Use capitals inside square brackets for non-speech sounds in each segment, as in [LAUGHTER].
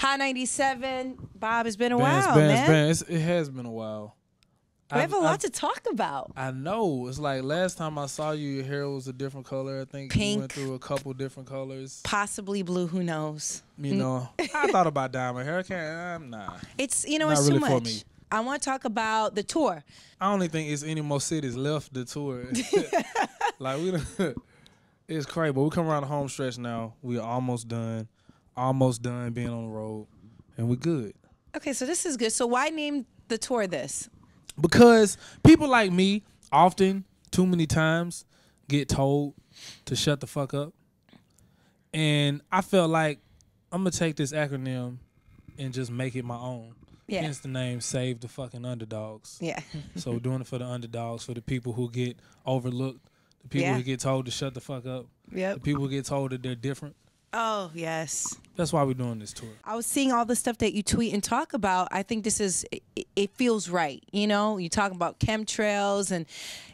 Hot 97. Bob, it's been a while, it's been, man. It's been, it's, it has been a while. we have a lot I've- to talk about. I know. It's like last time I saw you, your hair was a different color. I think you went through a couple different colors. Possibly blue, who knows? You know, [LAUGHS] I thought about dyeing my hair. I can't. I'm nah. It's, you know, Not it's really too for much. me. I want to talk about the tour. I don't think it's any more cities left the tour. [LAUGHS] like we, don't, [LAUGHS] it's crazy. But we come around the home stretch now. We are almost done. Almost done being on the road, and we're good. Okay, so this is good. So why name the tour this? because people like me often too many times get told to shut the fuck up and i felt like i'm gonna take this acronym and just make it my own Yeah. hence the name save the fucking underdogs Yeah. [LAUGHS] so doing it for the underdogs for the people who get overlooked the people Yeah. who get told to shut the fuck up the people who get told that they're different Oh, yes. that's why we're doing this tour I was seeing all the stuff that you tweet and talk about. I think this is it, it feels right. You know, you talk about chemtrails and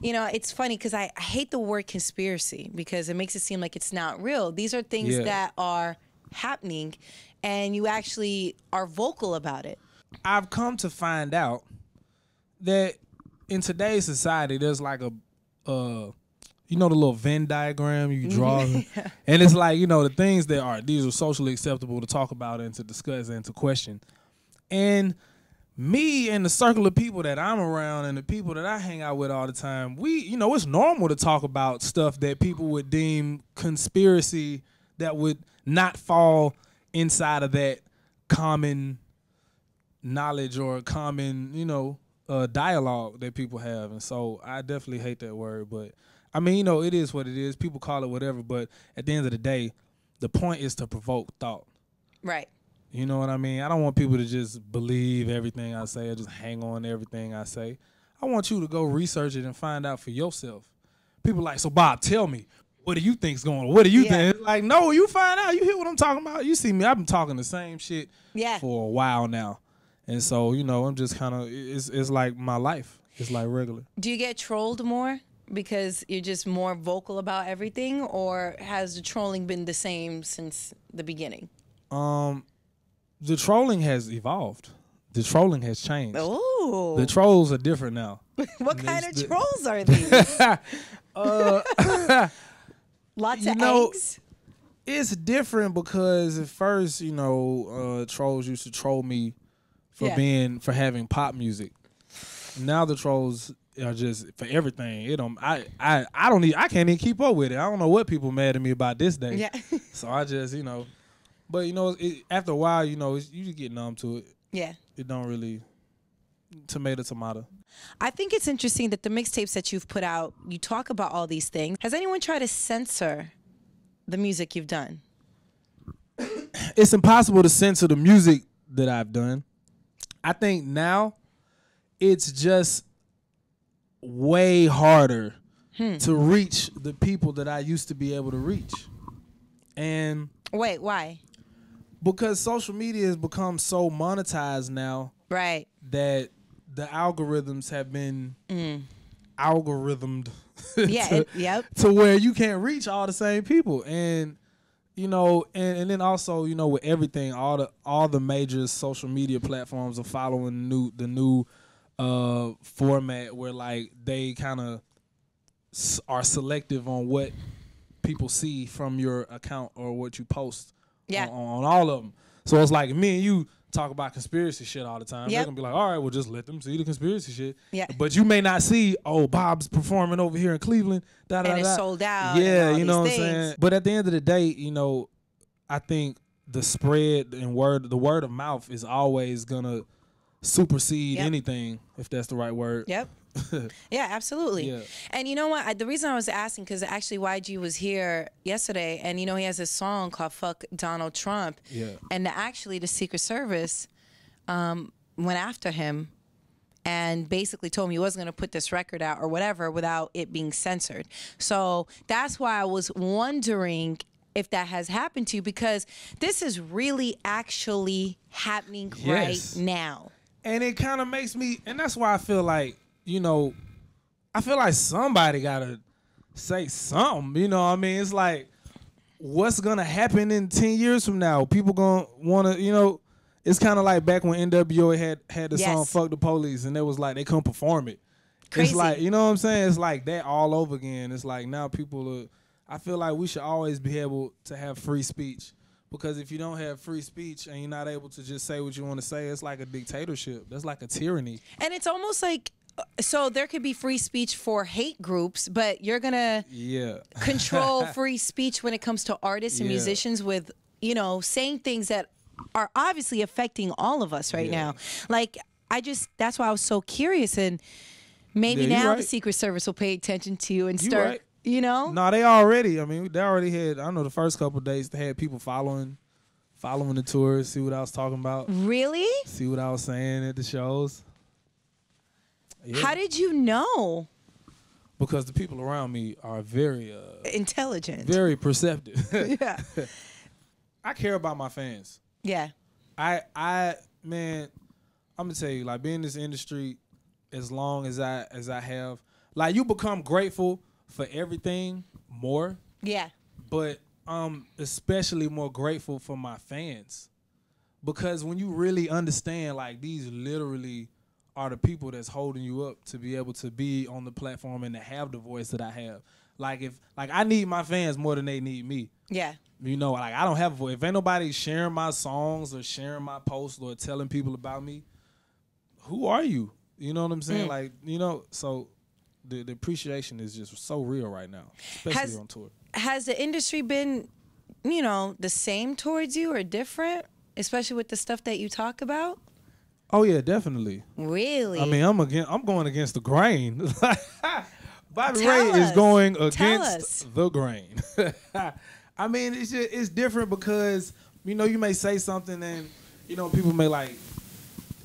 you know, it's funny cuz I, I hate the word conspiracy because it makes it seem like it's not real. These are things Yeah. that are happening and you actually are vocal about it. I've come to find out that in today's society, there's like a, uh, you know, the little Venn diagram you draw, [LAUGHS] and it's like you know the things that are these are socially acceptable to talk about and to discuss and to question, and me and the circle of people that I'm around and the people that I hang out with all the time, we, you know, it's normal to talk about stuff that people would deem conspiracy that would not fall inside of that common knowledge or common, you know, uh, dialogue that people have. And so I definitely hate that word, but I mean, you know, it is what it is. People call it whatever, but at the end of the day, the point is to provoke thought. Right. You know what I mean? I don't want people to just believe everything I say or just hang on to everything I say. I want you to go research it and find out for yourself. People like, so Bob, tell me, what do you think's going on? What do you Yeah. think? Like, no, you find out. You hear what I'm talking about. You see me, I've been talking the same shit Yeah. for a while now. And so, you know, I'm just kind of, it's, it's like my life. It's like regular. Do you get trolled more because you're just more vocal about everything or has the trolling been the same since the beginning? Um, the trolling has evolved. The trolling has changed. Oh. The trolls are different now. [LAUGHS] what kind of the- trolls are [LAUGHS] these? [LAUGHS] Lots you of know- eggs. it's different because at first, you know, uh, trolls used to troll me for Yeah. being for having pop music. Now the trolls are just for everything. It don't. I I I don't. Even, I can't even keep up with it. I don't know what people mad at me about this day. Yeah. [LAUGHS] So I just you know, but you know, it, after a while, you know, it's, you just get numb to it. yeah. It don't really tomato tomato. I think it's interesting that the mixtapes that you've put out, you talk about all these things. Has anyone tried to censor the music you've done? [COUGHS] it's impossible to censor the music that I've done. I think now it's just way harder hmm. to reach the people that I used to be able to reach. And Wait, why? because social media has become so monetized now Right. that the algorithms have been mm. algorithmed [LAUGHS] Yeah. to, it- yep. to where you can't reach all the same people and you know and, and then also you know with everything all the all the major social media platforms are following the new the new uh format where like they kind of s- are selective on what people see from your account or what you post Yeah. on, on all of them so it's like me and you talk about conspiracy shit all the time they're gonna be like all right well just let them see the conspiracy shit Yeah. but you may not see oh bob's performing over here in cleveland da, da, And it's da. sold out yeah you know what these i'm saying but at the end of the day you know i think the spread and word the word of mouth is always gonna supersede Yep. anything if that's the right word Yep. [LAUGHS] Yeah, absolutely. Yeah. And you know what? I, the reason I was asking because actually YG was here yesterday, and you know he has a song called "Fuck Donald Trump." Yeah. And actually, the Secret Service um, went after him and basically told him he wasn't going to put this record out or whatever without it being censored. So that's why I was wondering if that has happened to you because this is really actually happening Yes. right now. and it kind of makes me and that's why i feel like you know I feel like somebody gotta say something. You know what I mean? It's like what's gonna happen in ten years from now? People gonna wanna, you know, it's kinda like back when NWO had had the song Fuck the Police and it was like they couldn't perform it. Crazy. It's like, you know what I'm saying? It's like that all over again. It's like now people are I feel like we should always be able to have free speech. Because if you don't have free speech and you're not able to just say what you want to say, it's like a dictatorship. That's like a tyranny. And it's almost like so there could be free speech for hate groups, but you're gonna Yeah. [LAUGHS] control free speech when it comes to artists and Yeah. musicians with you know saying things that are obviously affecting all of us right Yeah. now. Like I just that's why I was so curious and maybe now the. Secret Service will pay attention to you and You start right. you know No, they already. I mean, they already had. I know the first couple of days they had people following, following the tours, see what I was talking about, really see what I was saying at the shows. Yeah. how did you know because the people around me are very, uh, intelligent very perceptive. [LAUGHS] yeah I care about my fans. yeah I, I, man, I'm gonna tell you, like, being in this industry as long as I as I have, like, you become grateful for everything more. yeah but um especially more grateful for my fans because when you really understand like these literally are the people that's holding you up to be able to be on the platform and to have the voice that I have. Like if like I need my fans more than they need me. Yeah. You know like I don't have a voice. If ain't nobody sharing my songs or sharing my posts or telling people about me who are you? You know what I'm saying? Mm. like you know so the, the appreciation is just so real right now especially Has- on tour. has the industry been you know the same towards you or different especially with the stuff that you talk about Oh yeah, definitely. really I mean, I'm again. I'm going against the grain. [LAUGHS] Bobby Tell Ray is going against the grain. [LAUGHS] I mean, it's just, it's different because you know you may say something and you know people may like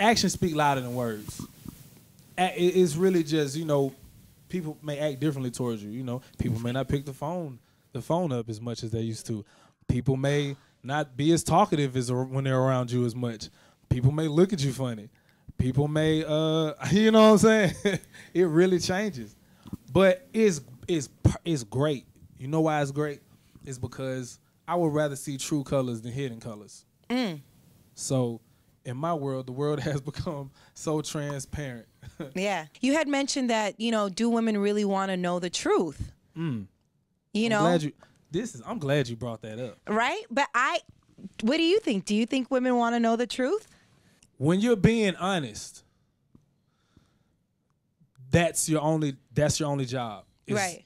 actions speak louder than words. It's really just you know people may act differently towards you. You know, people may not pick the phone the phone up as much as they used to. People may not be as talkative as when they're around you as much. People may look at you funny. People may, uh, [LAUGHS] you know what I'm saying? [LAUGHS] it really changes, but it's it's it's great. You know why it's great? It's because I would rather see true colors than hidden colors. So, in my world, the world [LAUGHS] has become so transparent. Yeah. You had mentioned that, you know, do women really want to know the truth? You I'm know, glad you. This is. I'm glad you brought that up. right? But I, what do you think? Do you think women want to know the truth? When you're being honest, that's your only. That's your only job. It's, right.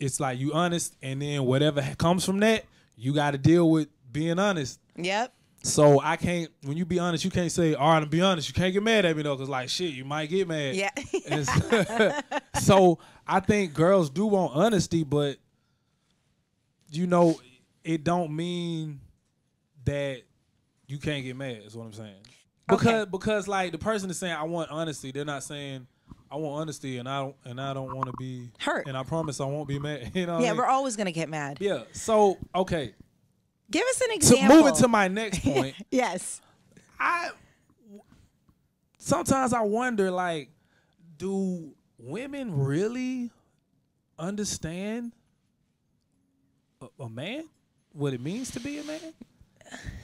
It's like you honest, and then whatever comes from that, you got to deal with being honest. Yep. So I can't. When you be honest, you can't say, "All right, to be honest." You can't get mad at me though, cause like shit, you might get mad. Yeah. [LAUGHS] [LAUGHS] So I think girls do want honesty, but you know, it don't mean that you can't get mad. Is what I'm saying. Because Okay. because like the person is saying I want honesty, they're not saying I want honesty, and I don't and I don't want to be Hurt. and I promise I won't be mad. [LAUGHS] You know. I yeah, mean? we're always going to get mad. yeah. So okay, Give us an example. to move it to my next [LAUGHS] point. yes. I sometimes I wonder like do women really understand a, a man what it means to be a man?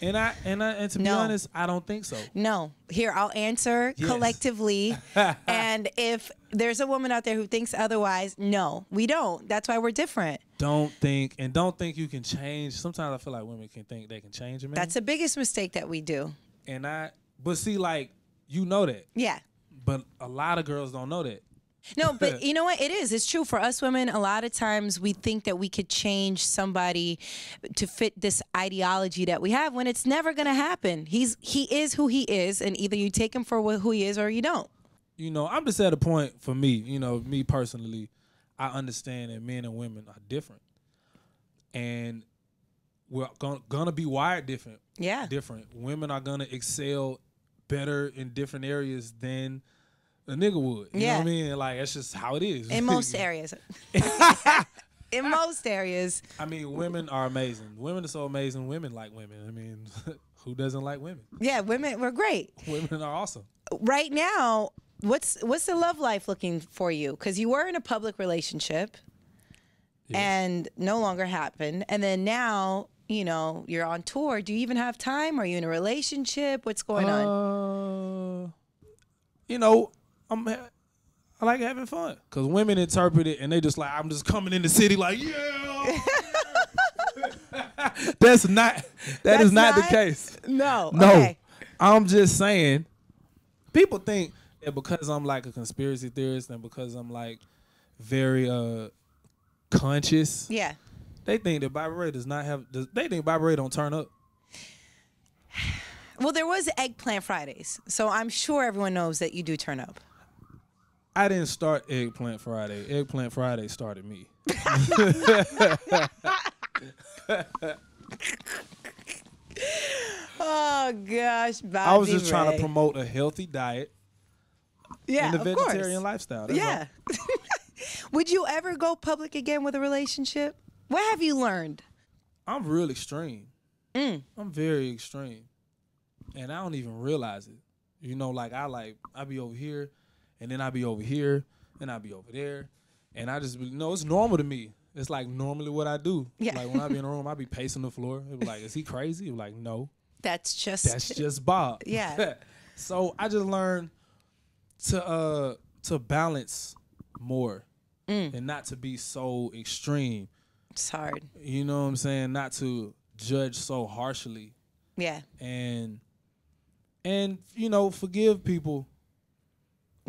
And I and I and to be honest, I don't think so. No. Here, I'll answer Yes. collectively. [LAUGHS] and if there's a woman out there who thinks otherwise, no, we don't. That's why we're different. Don't think and don't think you can change. Sometimes I feel like women can think they can change a man. That's the biggest mistake that we do. and I but see like you know that. Yeah. But a lot of girls don't know that. No, [LAUGHS] but you know what? It is. It's true for us women. A lot of times we think that we could change somebody to fit this ideology that we have when it's never going to happen. He's he is who he is, and either you take him for who he is or you don't. you know, I'm just at a point for me, you know, me personally, I understand that men and women are different. And we're gonna, gonna be wired different. Yeah. Different. Women are gonna excel better in different areas than a nigga would. You know Yeah. what I mean? Like that's just how it is. In most [LAUGHS] areas. [LAUGHS] In most areas. I mean, women are amazing. Women are so amazing. Women like women. I mean, [LAUGHS] who doesn't like women? Yeah, women we're great. Women are awesome. Right now, what's what's the love life looking for you? Because you were in a public relationship, and no longer happened, and then now you know you're on tour. Do you even have time? Are you in a relationship? What's going on? Uh, you know, I'm. I like having fun because women interpret it and they just like I'm just coming in the city like yeah. [LAUGHS] That's not. That is That's not, the case. No, No, Okay. I'm just saying. People think that because I'm like a conspiracy theorist and because I'm like very uh conscious, Yeah. they think that Bobby Ray does not have. Does, they think Bobby Ray don't turn up. [SIGHS] Well, there was Eggplant Fridays, so I'm sure everyone knows that you do turn up. I didn't start Eggplant Friday. Eggplant Friday started me. [LAUGHS] Oh gosh, Bobby I was just trying to promote a healthy diet yeah, and a vegetarian course. lifestyle. That's Yeah. [LAUGHS] Would you ever go public again with a relationship? What have you learned? I'm real extreme. Mm. I'm very extreme, and I don't even realize it. You know, like I like I be over here, and then I'd be over here, and I'd be over there, and I just be, no, it's normal to me. It's like normally what I do. Yeah. Like when I be in a room, I be pacing the floor. It be like, is he crazy? Be like, no. That's just That's just Bob. [LAUGHS] Yeah. [LAUGHS] so I just learned to uh to balance more Mm. and not to be so extreme. it's hard. You know what I'm saying? Not to judge so harshly Yeah. and and you know forgive people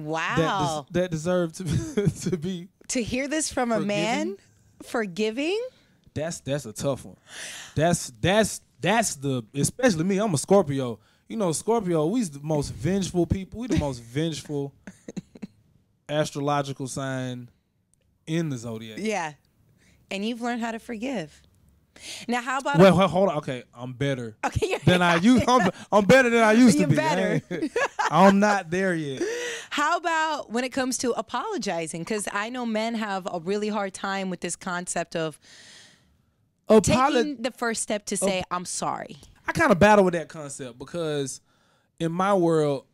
that Wow. des- that deserve to [LAUGHS] to be. to hear this from a man forgiving? That's that's a tough one. That's that's that's the especially me. I'm a Scorpio. You know, Scorpio. We's the most vengeful people. We the most [LAUGHS] vengeful astrological sign in the zodiac. Yeah. And you've learned how to forgive. Now, how about Well, well, hold on. Okay, I'm better okay? you're- than I used. I'm, [LAUGHS] I'm better than I used You're to be. better. I [LAUGHS] I'm not there yet. How about when it comes to apologizing? Because I know men have a really hard time with this concept of Apolo- taking the first step to say, I'm sorry. I kind of battle with that concept because in my world,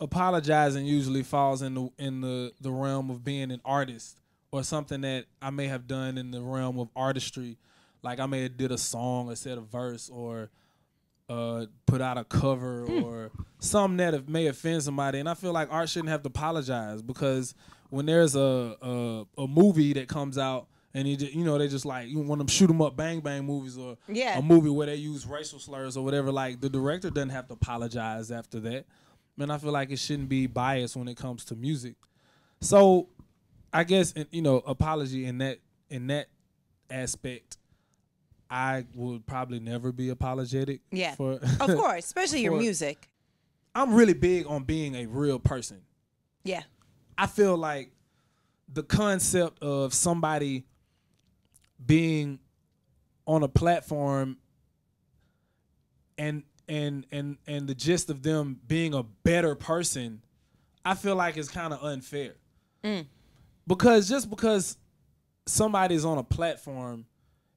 apologizing usually falls in the in the the realm of being an artist or something that I may have done in the realm of artistry. Like I may have did a song or said a verse or uh, put out a cover or something that may offend somebody. And I feel like art shouldn't have to apologize because when there's a a, a movie that comes out and you just, you know they just like you want them shoot 'em up bang bang movies or Yeah. a movie where they use racial slurs or whatever. Like the director doesn't have to apologize after that. Man, I feel like it shouldn't be biased when it comes to music. So, I guess you know apology in that in that aspect. I would probably never be apologetic. Yeah. For Of [LAUGHS] course, especially your music. I'm really big on being a real person. Yeah. I feel like the concept of somebody being on a platform and and and and the gist of them being a better person, I feel like it's kind of unfair. Mm. Because just because somebody's on a platform,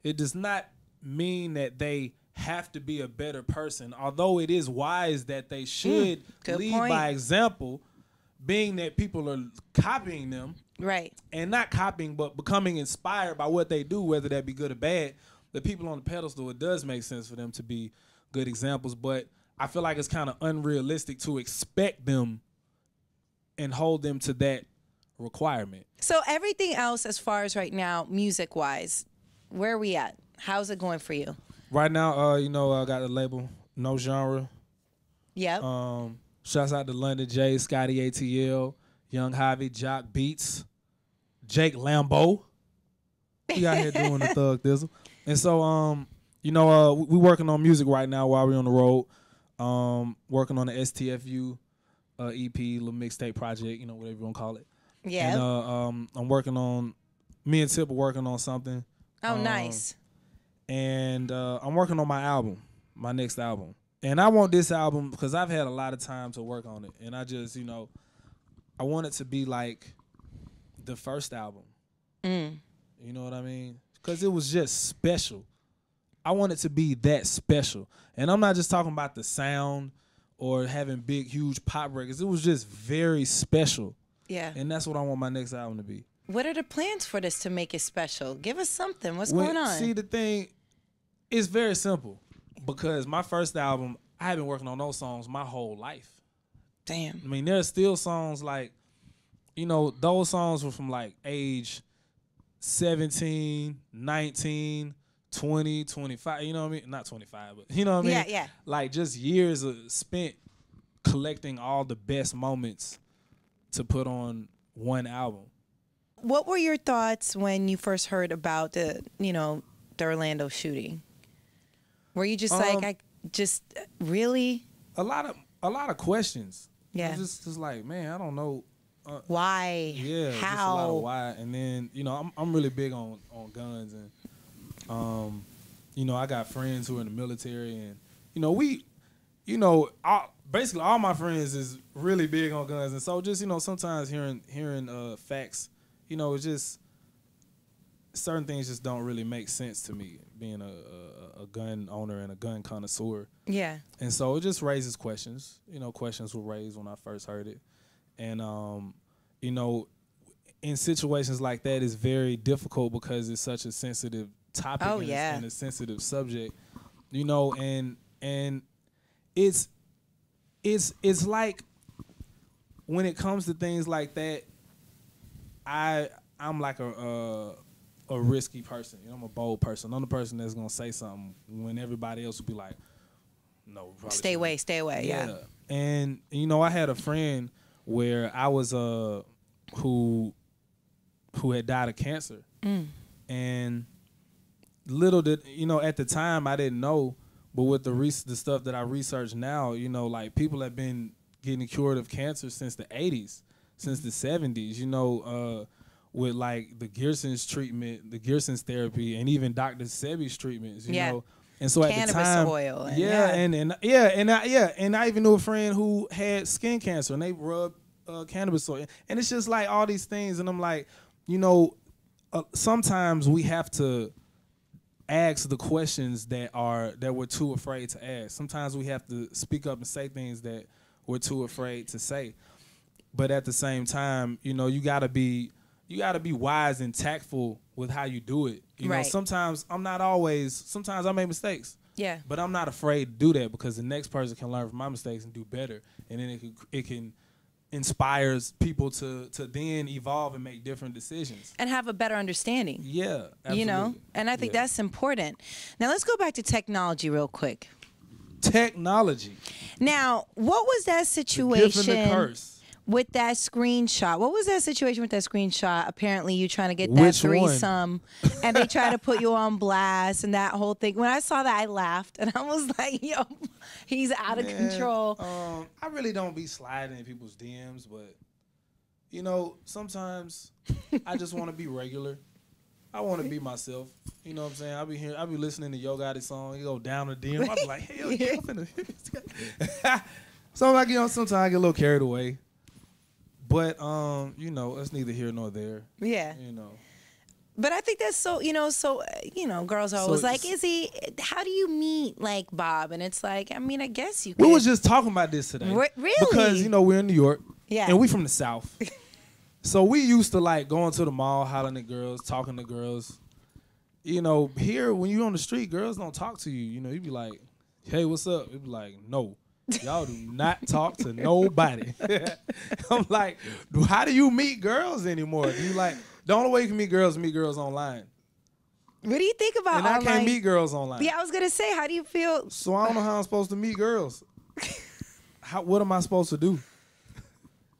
it does not mean that they have to be a better person. Although it is wise that they hmm, should good lead point. by example, being that people are copying them Right. and not copying but becoming inspired by what they do, whether that be good or bad. The people on the pedestal, it does make sense for them to be good examples, but I feel like it's kind of unrealistic to expect them and hold them to that requirement. So everything else, as far as right now, music wise, where are we at? How's it going for you? Right now, uh, you know, I got the label No Genre. Yep. Um, shouts out to London Jae, Scotty ATL, Young Javi, Jock Beats, Jake Lambo. He out here doing the [LAUGHS] thug thizzle. And so, um, you know, uh, we we working on music right now while we're on the road. Um, working on the STFU uh, EP, little mixtape project, you know, whatever you want to call it. yeah. And uh, um, I'm working on. Me and Tip are working on something, oh, um, nice. And uh, I'm working on my album, my next album. And I want this album because I've had a lot of time to work on it, and I just, you know, I want it to be like the first album. Mm. You know what I mean? Because it was just special. I want it to be that special, and I'm not just talking about the sound or having big, huge pop records. It was just very special, Yeah. and that's what I want my next album to be. What are the plans for this to make it special? Give us something. What's going on? See, the thing is very simple because my first album, I had been working on those songs my whole life. Damn. I mean, there's still songs like, you know, those songs were from like age 17, 19, 20, 25, you know what I mean? Not 25, but [LAUGHS] you know what I mean? Yeah, yeah. Like just years of spent collecting all the best moments to put on one album. What were your thoughts when you first heard about the, you know, the Orlando shooting? Were you just like, Um, I just really? A lot of a lot of questions. Yeah. Just just like, man, I don't know Why? Yeah, just a lot How? of why. And then you know, I'm I'm really big on on guns, and um, you know, I got friends who are in the military, and you know, we, you know, all, basically all my friends is really big on guns, and so just you know, sometimes hearing hearing uh facts, you know, it's just certain things just don't really make sense to me being a, a, a gun owner and a gun connoisseur. Yeah. And so it just raises questions. You know, questions were raised when I first heard it. And um, you know, in situations like that it's very difficult because it's such a sensitive topic Oh, and, yeah. and a sensitive subject. You know, and and it's it's it's like when it comes to things like that, I I'm like a a, a risky person. You know, I'm a bold person. I'm the person that's gonna say something when everybody else would be like, no, Stay shouldn't." away, stay away. Yeah. And you know, I had a friend where I was uh who who had died of cancer. Mm. And little did you know at the time I didn't know, but with the res- the stuff that I research now, you know, like people have been getting cured of cancer since the 80s, since the 70s, you know, uh with like the Gerson's treatment, the Gerson's therapy, and even Dr. Sebi's treatments, you Yeah. know. And so at the time, oil and- yeah, yeah. and and yeah, and I, yeah, and I even knew a friend who had skin cancer, and they rubbed uh, cannabis oil, and it's just like all these things, and I'm like, you know, uh, sometimes we have to ask the questions that are that we're too afraid to ask. Sometimes we have to speak up and say things that we're too afraid to say. But at the same time, you know, you got to be you got to be wise and tactful with how you do it. You know, Right. sometimes I'm not always sometimes I make mistakes. Yeah. But I'm not afraid to do that because the next person can learn from my mistakes and do better, and then it can it can inspires people to to then evolve and make different decisions. And have a better understanding. Yeah, You know, and I think Yeah. that's important. Now let's go back to technology real quick. technology. Now, what was that The gift situation and the curse. With that screenshot? What was that situation with that screenshot? Apparently, you trying to get that Which threesome, and they try to put you on blast and that whole thing. When I saw that, I laughed, and I was [LAUGHS] like, "Yo, he's out of control." Um, I really don't be sliding in people's DMs, but you know, sometimes I just want to be regular. I want to be myself. You know what I'm saying? I'll be here. I'll be listening to Yo Gotti song. You go down the DM. I be like, hell yeah, I'm finna. so like you know, sometimes I get a little carried away. But um, you know, it's neither here nor there. Yeah, You know. but I think that's so. You know, so uh, you know, girls are So always like, it's- "Is he? How do you meet like Bob?" And it's like, I mean, I guess you. We could. was just talking about this today. Re- really? Because you know we're in New York. Yeah. And we from the South. [LAUGHS] so we used to like going to the mall, hollering at girls, talking to girls. You know, here when you're on the street, girls don't talk to you. You know, you'd be like, "Hey, what's up?" You be like, "No." Y'all do not talk to nobody. [LAUGHS] I'm like, how do you meet girls anymore? Do you like the only way you can meet girls is meet girls online, What do you think about and I can't meet girls online. Yeah, I was gonna say, how do you feel? So I don't know how I'm supposed to meet girls. [LAUGHS] How, what am I supposed to do?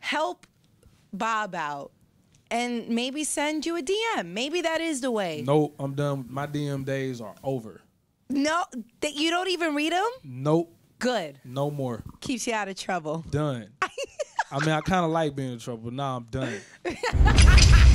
help Bob out and maybe send you a DM. Maybe that is the way. Nope, I'm done. My DM days are over. No, that you don't even read them? Nope, Good. no more. Keeps you out of trouble. Done. [LAUGHS] I mean, I kind of like being in trouble, but now I'm done. [LAUGHS]